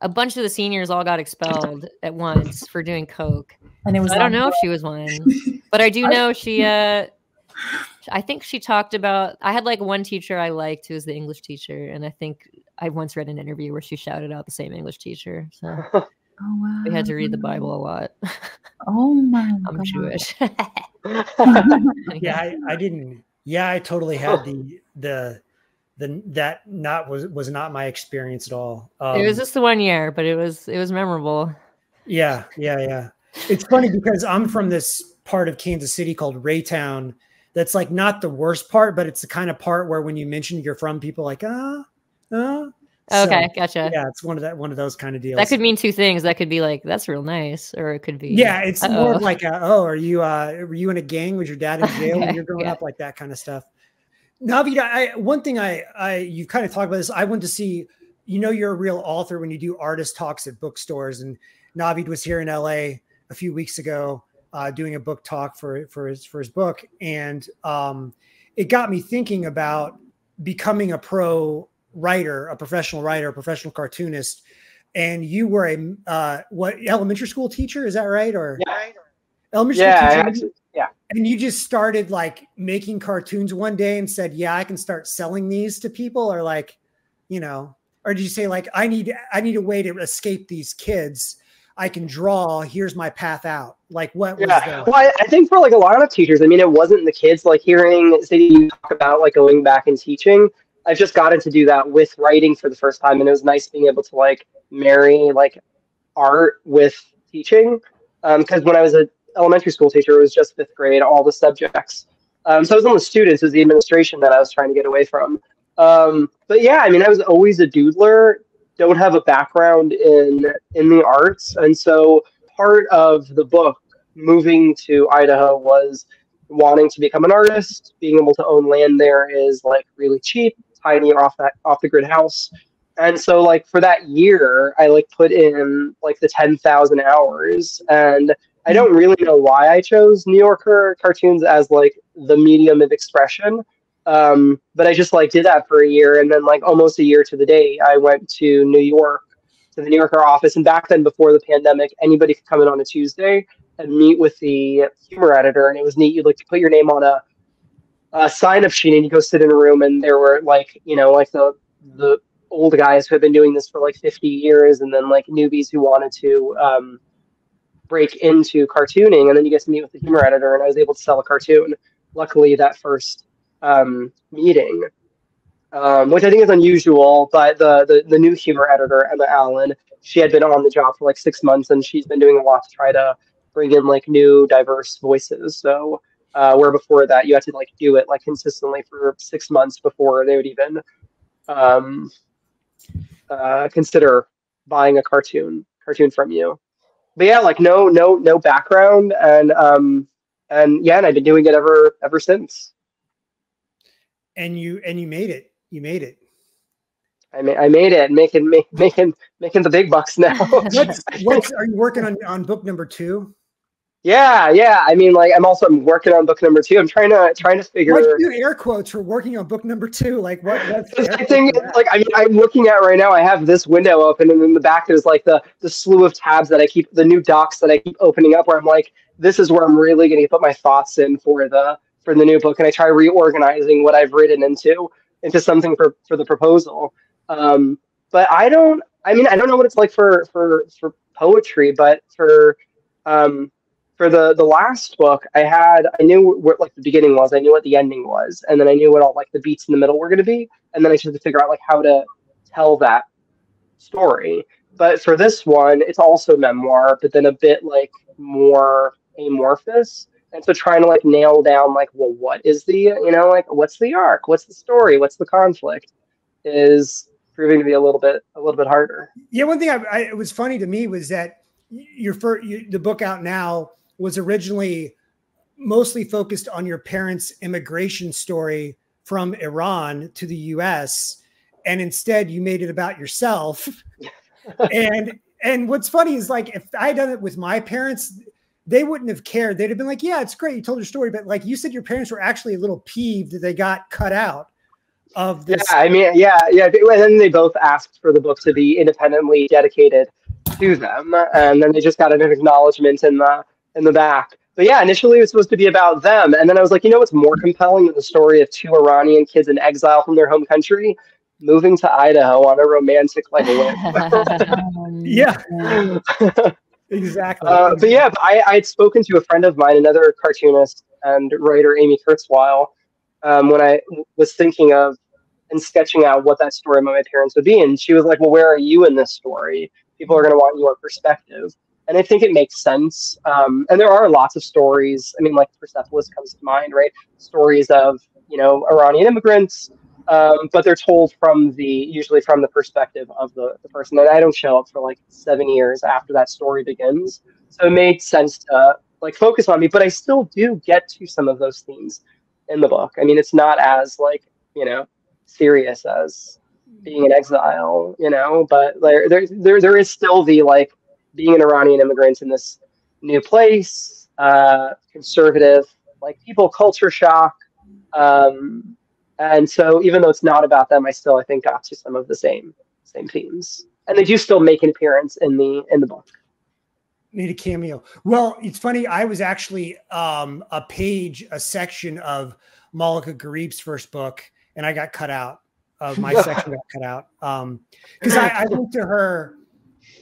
a bunch of the seniors all got expelled at once for doing coke. And it was I don't like, know if she was one, *laughs* but I do know she uh I think she talked about I had like one teacher I liked who was the English teacher and I think I once read an interview where she shouted out the same English teacher. So *laughs* Oh wow. we had to read the Bible a lot. *laughs* Oh my I'm god. Jewish. Yeah, I, I didn't. Yeah, I totally had the the the that not was was not my experience at all. Um, it was just the one year, but it was it was memorable. Yeah, yeah, yeah. It's funny because I'm from this part of Kansas City called Raytown. That's like not the worst part, but it's the kind of part where when you mention you're from, people are like ah, ah. So, Okay, gotcha. yeah, it's one of that one of those kind of deals. That could mean two things. That could be like that's real nice, or it could be yeah, it's more Uh-oh. of like a, oh, are you uh were you in a gang? Was your dad in jail *laughs* when you're growing yeah. up? Like that kind of stuff. Navied, I one thing I I you've kind of talked about this. I went to see, you know, you're a real author when you do artist talks at bookstores, and Navied was here in LA a few weeks ago uh, doing a book talk for for his for his book, and um, it got me thinking about becoming a pro writer, a professional writer, a professional cartoonist. And you were a uh, what elementary school teacher? Is that right? Or elementary yeah, school teacher? Yeah. and you just started like making cartoons one day and said, "Yeah, I can start selling these to people," or like, you know, or did you say like, "I need I need a way to escape these kids. I can draw. Here's my path out." Like, what was Yeah. the? Well, I, I think for like a lot of teachers, I mean, it wasn't the kids like hearing Sadie you talk about like going back and teaching. I've just gotten to do that with writing for the first time, and it was nice being able to like marry like art with teaching. Um, because when I was an elementary school teacher, it was just fifth grade, all the subjects. Um, so it was on the students, it was the administration that I was trying to get away from. Um, but yeah, I mean, I was always a doodler. Don't have a background in in the arts, and so part of the book moving to Idaho was wanting to become an artist. Being able to own land there is like really cheap. tiny off that off the grid house. And so like for that year, I like put in like the ten thousand hours, and I don't really know why I chose New Yorker cartoons as like the medium of expression. Um, but I just like did that for a year, and then like almost a year to the day, I went to New York to the New Yorker office. And back then, before the pandemic, anybody could come in on a Tuesday and meet with the humor editor, and it was neat. You'd like to put your name on a, a sign up sheet, and you go sit in a room, and there were like you know like the the old guys who had been doing this for like 50 years, and then like newbies who wanted to. Um, break into cartooning and then you get to meet with the humor editor and i was able to sell a cartoon luckily that first um, meeting. Um, which i think is unusual but the, the the new humor editor emma allen she had been on the job for like six months and she's been doing a lot to try to bring in like new diverse voices. So uh, where before that you had to like do it like consistently for six months before they would even um, uh, consider buying a cartoon cartoon from you but yeah, like no, no, no background, and um, and yeah, and I've been doing it ever ever since. And you and you made it. You made it. I made I made it, making making making the big bucks now. *laughs* what's, what's are you working on on book number two? Yeah, yeah. I mean, like I'm also I'm working on book number two. I'm trying to trying to figure. What do air quotes for working on book number two? Like what? What's the thing is, like I mean, I'm looking at right now. I have this window open, and in the back there's like the the slew of tabs that I keep, the new docs that I keep opening up. Where I'm like, this is where I'm really going to put my thoughts in for the for the new book, and I try reorganizing what I've written into into something for for the proposal. Um, but I don't. I mean, I don't know what it's like for for for poetry, but for um for the the last book, I had I knew what like the beginning was, I knew what the ending was, and then I knew what all like the beats in the middle were going to be, and then I just had to figure out like how to tell that story. But for this one, it's also memoir, but then a bit like more amorphous. And so trying to like nail down like, well, what is the you know like what's the arc, what's the story, what's the conflict, is proving to be a little bit a little bit harder. Yeah, one thing I, I it was funny to me was that your first you, the book out now was originally mostly focused on your parents' immigration story from Iran to the US and instead you made it about yourself. *laughs* and and what's funny is like if I had done it with my parents, they wouldn't have cared. They'd have been like, "Yeah, it's great. You told your story." But like you said, your parents were actually a little peeved that they got cut out of this. Yeah, I mean, yeah, yeah. And then they both asked for the book to be independently dedicated to them, and then they just got an acknowledgement in the in the back. But yeah, initially it was supposed to be about them. And then I was like, you know what's more compelling than the story of two Iranian kids in exile from their home country? Moving to Idaho on a romantic like *laughs* yeah. *laughs* exactly. Uh, but yeah, I, I had spoken to a friend of mine, another cartoonist and writer, Amy Kurzweil, um, when I was thinking of and sketching out what that story about my parents would be. And she was like, Well, where are you in this story? People are going to want your perspective and I think it makes sense. Um, and there are lots of stories. I mean, like Persepolis comes to mind, right? Stories of you know Iranian immigrants, um, but they're told from the usually from the perspective of the, the person. And I don't show up for like seven years after that story begins, so it made sense to like focus on me. But I still do get to some of those themes in the book. I mean, it's not as like you know serious as being in exile, you know, but there there there, there is still the like being an Iranian immigrant in this new place, uh, conservative, like people culture shock. Um, and so even though it's not about them, I still I think got to some of the same same themes. And they do still make an appearance in the in the book. Made a cameo. Well, it's funny. I was actually um, a page, a section of Malaka Gharib's first book, and I got cut out of my *laughs* section got cut out because um, I, I went to her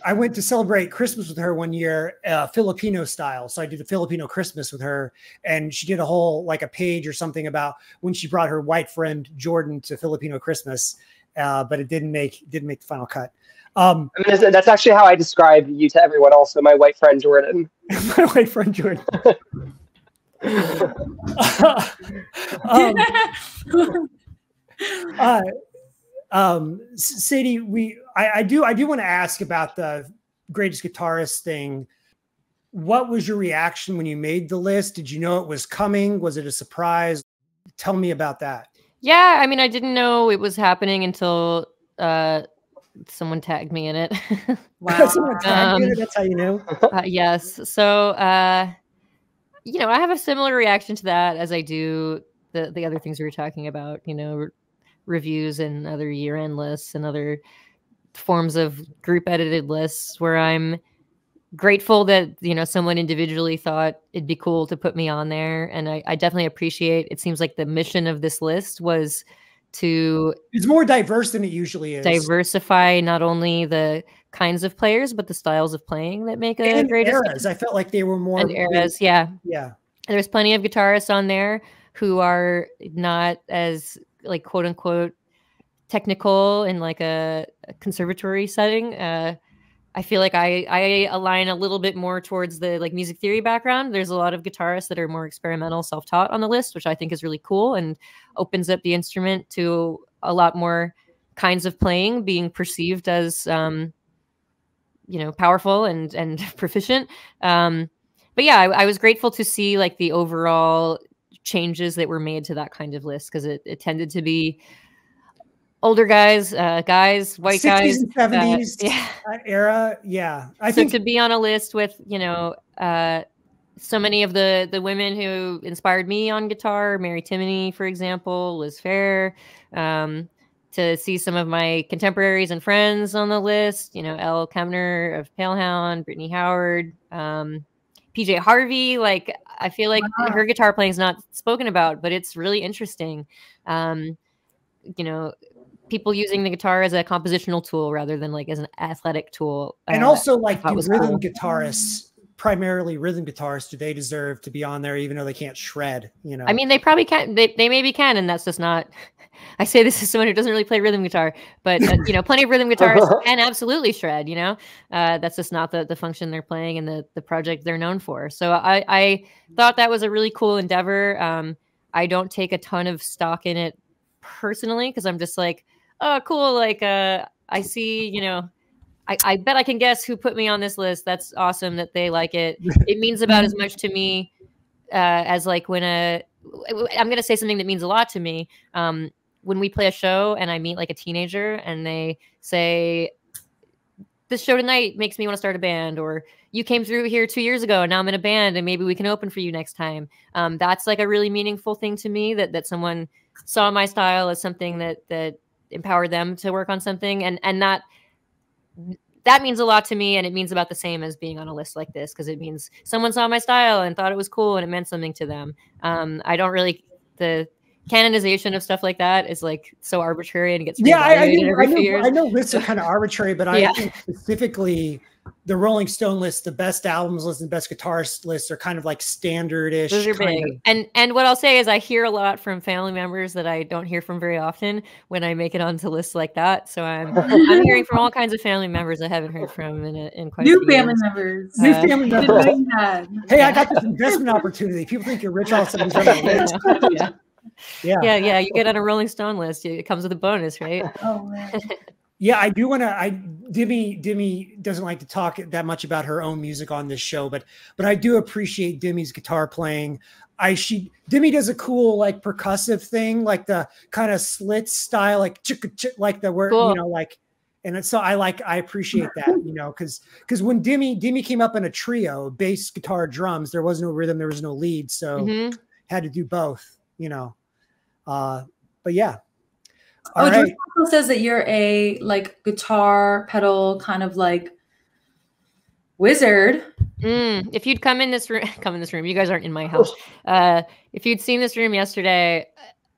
I went to celebrate Christmas with her one year, uh, Filipino style. So I did a Filipino Christmas with her, and she did a whole like a page or something about when she brought her white friend Jordan to Filipino Christmas, uh, but it didn't make didn't make the final cut. Um, I mean, that's actually how I describe you to everyone. Also, my white friend Jordan. *laughs* my white friend Jordan. *laughs* *laughs* um, uh, um, Sadie, we I, I do I do want to ask about the greatest guitarist thing. What was your reaction when you made the list? Did you know it was coming? Was it a surprise? Tell me about that. Yeah, I mean, I didn't know it was happening until uh, someone tagged me in it. *laughs* Wow. *laughs* Um, That's how you know. *laughs* uh, yes. So, uh, you know, I have a similar reaction to that as I do the the other things we were talking about. You know, reviews and other year end lists and other forms of group edited lists where I'm grateful that you know someone individually thought it'd be cool to put me on there and I, I definitely appreciate it seems like the mission of this list was to It's more diverse than it usually is. diversify not only the kinds of players but the styles of playing that make a and great eras. I felt like they were more and eras yeah Yeah. there's plenty of guitarists on there who are not as like quote unquote technical in like a, a conservatory setting uh i feel like i i align a little bit more towards the like music theory background. There's a lot of guitarists that are more experimental self-taught on the list which i think is really cool and opens up the instrument to a lot more kinds of playing being perceived as um you know powerful and and *laughs* proficient. Um but yeah I, I was grateful to see like the overall changes that were made to that kind of list because it, it tended to be older guys uh guys white 60s guys and that- 70s yeah that era. Yeah. I so think to be on a list with you know uh so many of the the women who inspired me on guitar mary timony for example liz phair um to see some of my contemporaries and friends on the list you know ellen kempner of palehound brittany howard um pj harvey like i feel like Wow. her guitar playing is not spoken about but it's really interesting um you know people using the guitar as a compositional tool rather than like as an athletic tool and uh, also like do rhythm cool. guitarists, primarily rhythm guitarists, do they deserve to be on there even though they can't shred? You know. I mean, they probably can. They, they maybe can, and that's just not. *laughs* I say this as someone who doesn't really play rhythm guitar, but uh, you know, plenty of rhythm guitarists *laughs* can absolutely shred. You know, uh, that's just not the the function they're playing and the the project they're known for. So I I thought that was a really cool endeavor. Um, I don't take a ton of stock in it personally because I'm just like, oh, cool. Like, uh, I see, you know. I, I bet I can guess who put me on this list. That's awesome that they like it. *laughs* It means about as much to me uh, as like when a I'm going to say something that means a lot to me. Um, when we play a show and I meet like a teenager and they say, "This show tonight makes me want to start a band," or "You came through here two years ago and now I'm in a band and maybe we can open for you next time." Um, that's like a really meaningful thing to me that that someone saw my style as something that that empowered them to work on something and and that that means a lot to me and it means about the same as being on a list like this because it means someone saw my style and thought it was cool and it meant something to them. Um i don't really the canonization of stuff like that is like so arbitrary and gets yeah, I, I, know, I, know, I know lists are kind of arbitrary, but I *laughs* think specifically the Rolling Stone list, the best albums list and best guitarist lists are kind of like standard-ish. those are big of- and and what i'll say is i hear a lot from family members that i don't hear from very often when i make it onto lists like that so i'm i'm hearing from all kinds of family members i haven't heard from in, a, in quite a New few family years. members. New Uh, family members. know you had. Hey, I got this investment opportunity. People think you're rich all of a sudden. you're the list. yeah. Yeah. yeah yeah you get on a rolling stone list it comes with a bonus right Oh man. *laughs* Yeah, I do want to. I Demi Demi doesn't like to talk that much about her own music on this show, but but I do appreciate Demi's guitar playing. I she Demi does a cool like percussive thing, like the kind of slit style, like chick, chick like the word Cool. you know, like. And so I like I appreciate that, *laughs* you know, because because when Demi Demi came up in a trio, bass, guitar, drums, there was no rhythm, there was no lead, so Mhm. had to do both, you know. Uh, but yeah. Oh, All George right. also says that you're a like guitar pedal kind of like wizard. Mm, if you'd come in this room, *laughs* come in this room. You guys aren't in my house. Uh, if you'd seen this room yesterday,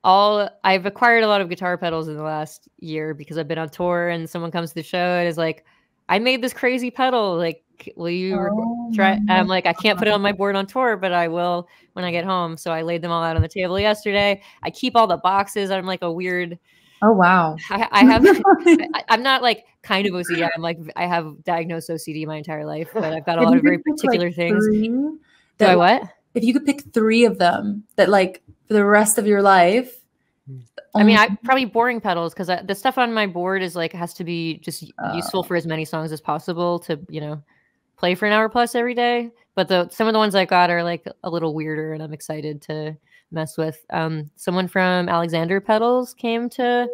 all I've acquired a lot of guitar pedals in the last year because I've been on tour, and someone comes to the show and is like, "I made this crazy pedal. Like, will you Oh try?" I'm like, "I can't put it on my board on tour, but I will when I get home." So I laid them all out on the table yesterday. I keep all the boxes. I'm like a weird. Oh wow. I, I have. *laughs* I, I'm not like kind of OCD. I'm like I have diagnosed OCD my entire life, but I've got a If lot of very pick, like, particular things. Do I what? If you could pick three of them that like for the rest of your life. I mean, I probably boring pedals because the stuff on my board is like has to be just y- useful for as many songs as possible to you know play for an hour plus every day. But the some of the ones I got are like a little weirder, and I'm excited to mess with. Um, someone from Alexander Pedals came to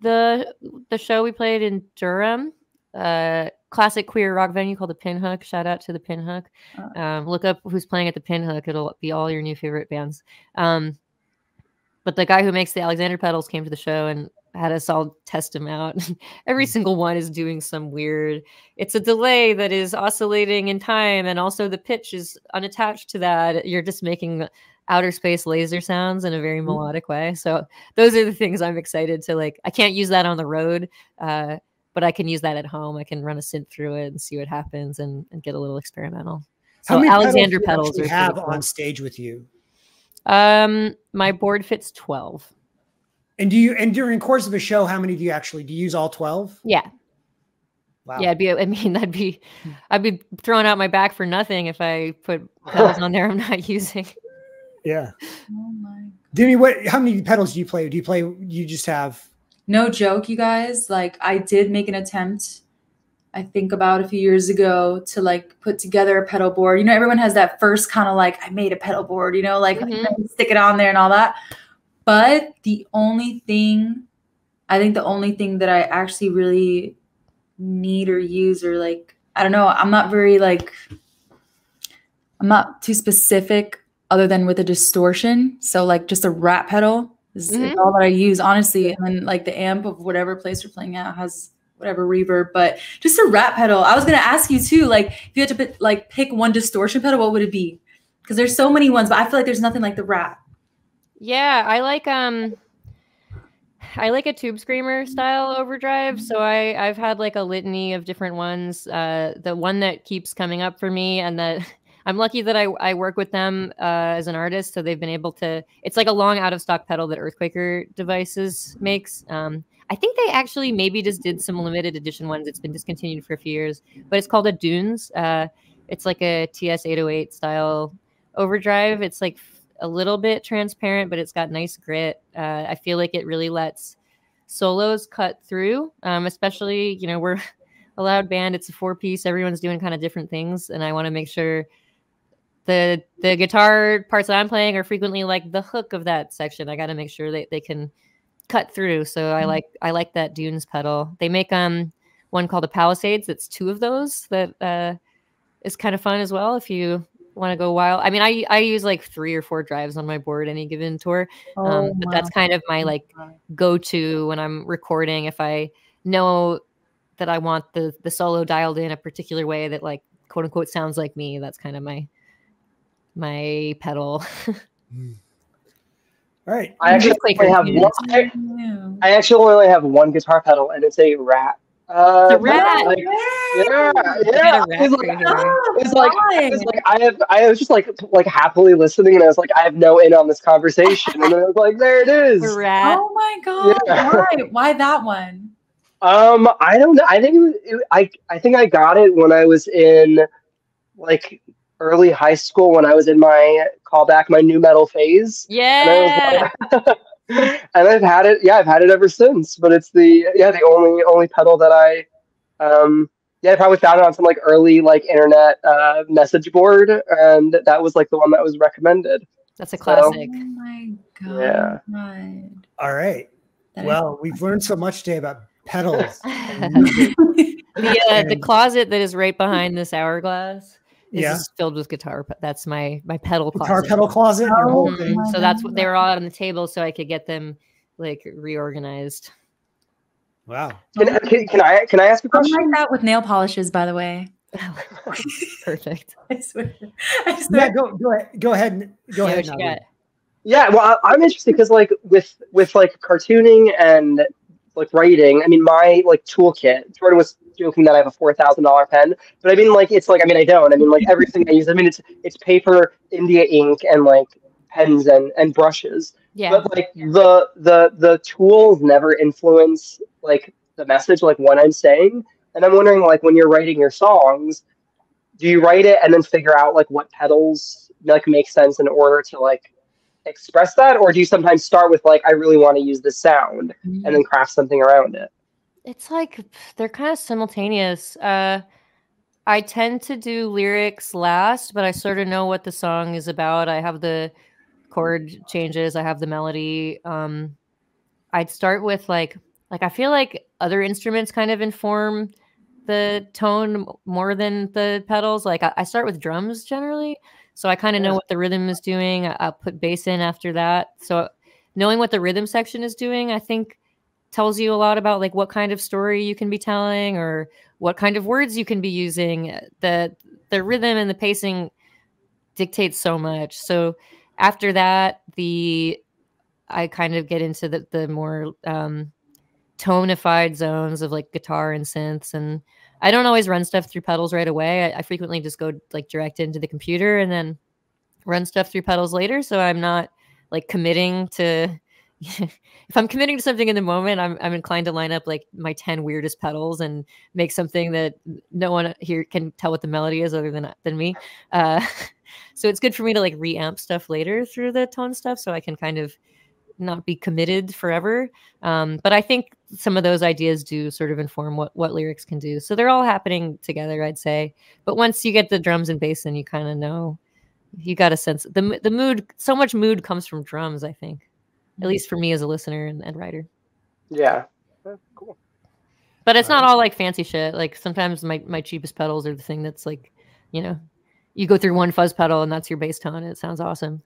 the the show we played in Durham. Uh, classic queer rock venue called the Pinhook. Shout out to the Pinhook. Uh. Um, look up who's playing at the Pinhook. It'll be all your new favorite bands. Um, but the guy who makes the Alexander pedals came to the show and had us all test him out. *laughs* Every single one is doing some weird. It's a delay that is oscillating in time, and also the pitch is unattached to that. You're just making outer space laser sounds in a very melodic way. So those are the things I'm excited to like. I can't use that on the road, uh, but I can use that at home. I can run a synth through it and see what happens and, and get a little experimental. How So many Alexander pedals pedals do you are have cool. on stage with you? Um, my board fits 12. And do you and during the course of a show, how many do you actually do you use all 12? Yeah. Wow. Yeah, it'd be, I mean, *laughs* that'd be, I'd be throwing out my back for nothing if I put pedals on there I'm not *laughs* using. Yeah. Oh my. Demi, what how many pedals do you play? Do you play you just have No joke, you guys. Like I did make an attempt. I think about a few years ago to like put together a pedal board. You know, everyone has that first kind of like I made a pedal board. You know, like Mhm. stick it on there and all that. But the only thing, I think the only thing that I actually really need or use or like I don't know. I'm not very like I'm not too specific other than with a distortion. So like just a rat pedal is, is Mhm. all that I use, honestly. And then like the amp of whatever place you're playing at has whatever reverb, but just a rat pedal. I was gonna ask you too, like if you had to put, like pick one distortion pedal, what would it be? Because there's so many ones, but I feel like there's nothing like the rat. Yeah, I like, um, I like a tube screamer style overdrive. So I, I've had like a litany of different ones. Uh, the one that keeps coming up for me and that I'm lucky that I, I work with them uh, as an artist. So they've been able to, it's like a long out of stock pedal that Earthquaker devices makes. Um, I think they actually maybe just did some limited edition ones. It's been discontinued for a few years, but it's called a Dunes. Uh, it's like a TS 808 style overdrive. It's like a little bit transparent, but it's got nice grit. Uh, I feel like it really lets solos cut through, um, especially, you know, we're *laughs* a loud band. It's a four piece. Everyone's doing kind of different things. And I want to make sure the the guitar parts that I'm playing are frequently like the hook of that section. I got to make sure that they can cut through. So I Mhm. like I like that Dunes pedal. They make um one called the Palisades. That's two of those that uh, is kind of fun as well. If you want to go wild, I mean, I I use like three or four drives on my board any given tour. Um, Oh but that's kind of my like go to when I'm recording. If I know that I want the the solo dialed in a particular way that like quote unquote sounds like me, that's kind of my my pedal. *laughs* all right. I actually Quaker only have one. I, I actually only have one guitar pedal, and it's a rat. Uh, The rat. like, yeah, yeah. a rat It's like, *laughs* it's like It's like I have, I was just like, like happily listening, and I was like, I have no in on this conversation, and then I was like, there it *laughs* is. The rat. Oh my god! Yeah. Why? Why that one? Um, I don't know. I think it was, it, I, I think I got it when I was in like early high school when I was in my callback, my nu metal phase. Yeah. I was like, *laughs* and I've had it. Yeah, I've had it ever since. But it's the yeah the only only pedal that I um yeah I probably found it on some like early like internet uh, message board, and that was like the one that was recommended. That's a So- classic. Oh my god! Yeah. All right. That Well, we've learned so much today about pedals. *laughs* *laughs* the uh, the closet that is right behind this hourglass is Yeah. just filled with guitar. pe- That's my my pedal Guitar closet. pedal closet, your whole Oh, thing. my So that's what they were all on the table, so I could get them like reorganized. Wow. Can, uh, can, can I can I ask a I'm question? like that with nail polishes, by the way. *laughs* Perfect. *laughs* I swear. I Yeah, go go ahead. Go ahead. and- Go Yeah, ahead. what you Yeah, well, I- I'm interested because like with with like cartooning and like writing, I mean, my like toolkit. Jordan was joking that I have a four thousand dollar pen, but I mean, like, it's like I mean, I don't. I mean, like everything I use. I mean, it's it's paper, India ink, and like pens and and brushes. Yeah. But like the the the tools never influence like the message, like what I'm saying. And I'm wondering, like, when you're writing your songs, do you write it and then figure out like what pedals like make sense in order to like express that, or do you sometimes start with like I really want to use this sound and mm-hmm. then craft something around it? It's like they're kind of simultaneous. Uh, I tend to do lyrics last, but I sort of know what the song is about. I have the chord changes. I have the melody. Um, I'd start with like like I feel like other instruments kind of inform the tone more than the pedals. Like I, I start with drums generally, so I kind of know what the rhythm is doing. I, will put bass in after that. So knowing what the rhythm section is doing, I think tells you a lot about like what kind of story you can be telling or what kind of words you can be using. The the rhythm and the pacing dictates so much. So after that, the I kind of get into the the more um, tonified zones of like guitar and synths, and I don't always run stuff through pedals right away. I, I frequently just go like direct into the computer and then run stuff through pedals later. So I'm not like committing to. *laughs* if I'm committing to something in the moment, I'm I'm inclined to line up like my 10 weirdest pedals and make something that no one here can tell what the melody is other than than me. Uh, *laughs* so it's good for me to like reamp stuff later through the tone stuff so I can kind of not be committed forever. Um, but I think some of those ideas do sort of inform what what lyrics can do. So they're all happening together, I'd say. But once you get the drums and bass in, you kind of know you got a sense the the mood. So much mood comes from drums, I think, at least for me as a listener and, and writer. Yeah, cool. But it's not all like fancy shit. Like sometimes my my cheapest pedals are the thing that's like, you know, you go through one fuzz pedal and that's your bass tone. And it sounds awesome.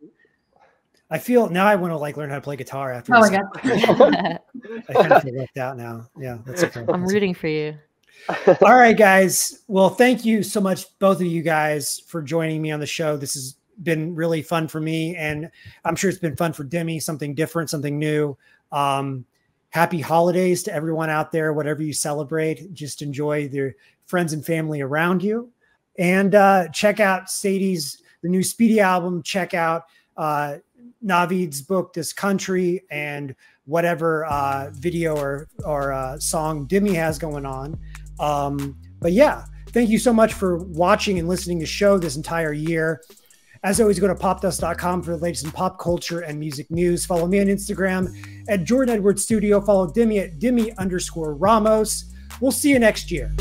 I feel now I want to like learn how to play guitar after. Oh my god! *laughs* I kind of feel left out now. Yeah, that's okay. I'm rooting for you. *laughs* All right, guys. Well, thank you so much, both of you guys, for joining me on the show. This has been really fun for me, and I'm sure it's been fun for Demi. Something different, something new. Um, happy holidays to everyone out there. Whatever you celebrate, just enjoy their friends and family around you, and uh, check out Sadie's the new Speedy album. Check out. Uh, Navied's book, This Country, and whatever uh, video or or uh, song Demi has going on. Um, but yeah, thank you so much for watching and listening to the show this entire year. As always, go to popdust.com for the latest in pop culture and music news. Follow me on Instagram at Jordan Edwards Studio. Follow Demi at Demi underscore Ramos. We'll see you next year.